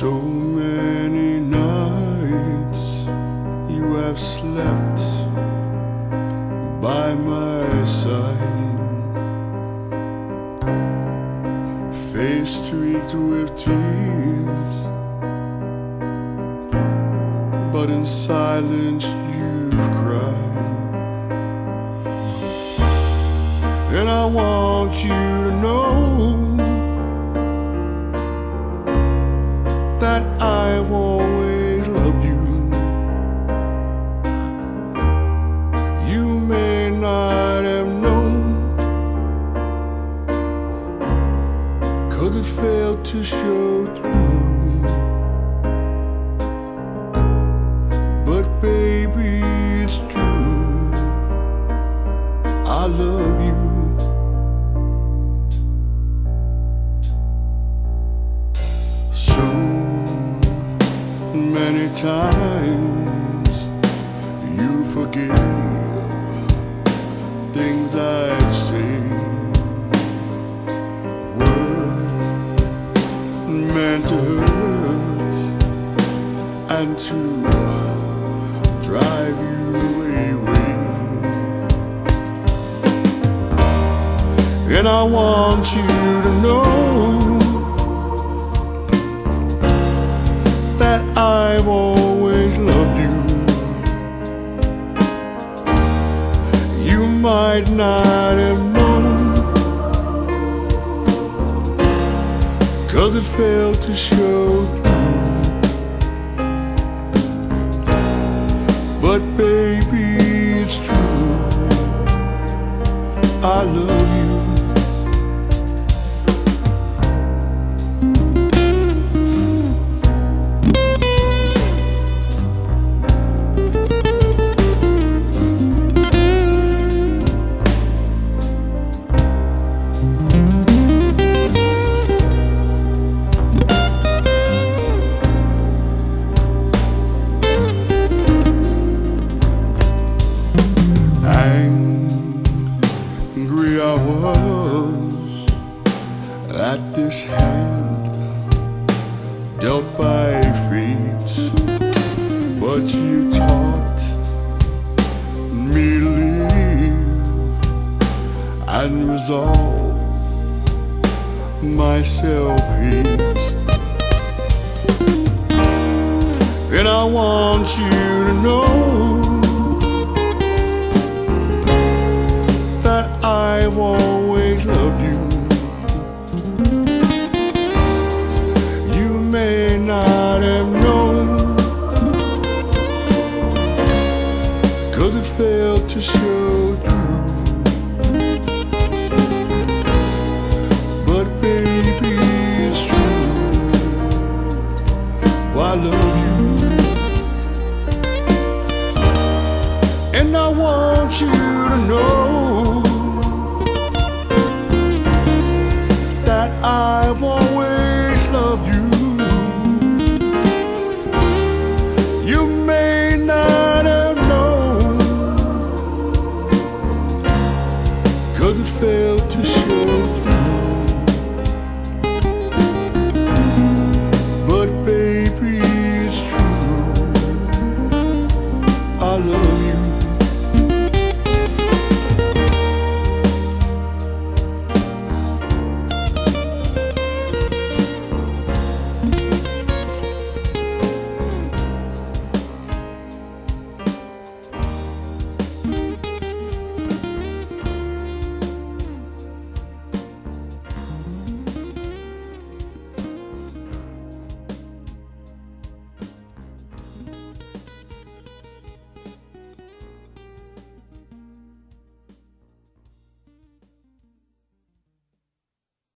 So many nights you have slept by my side, face streaked with tears, but in silence you've cried. And I want you that I've always loved you. You may not have known, cause it failed to show through. Times you forgive things I'd say. Words meant to hurt and to drive you away. And I want you to know I've always loved you. You might not have known, cause it failed to show through. But baby, it's true. I love Angry I was at this hand dealt by fate, but you taught me live and resolve my self-hate. And I want you to know that I've always loved you. You may not have known, cause it failed to show through. love you. And I want you to know that I've always loved you. You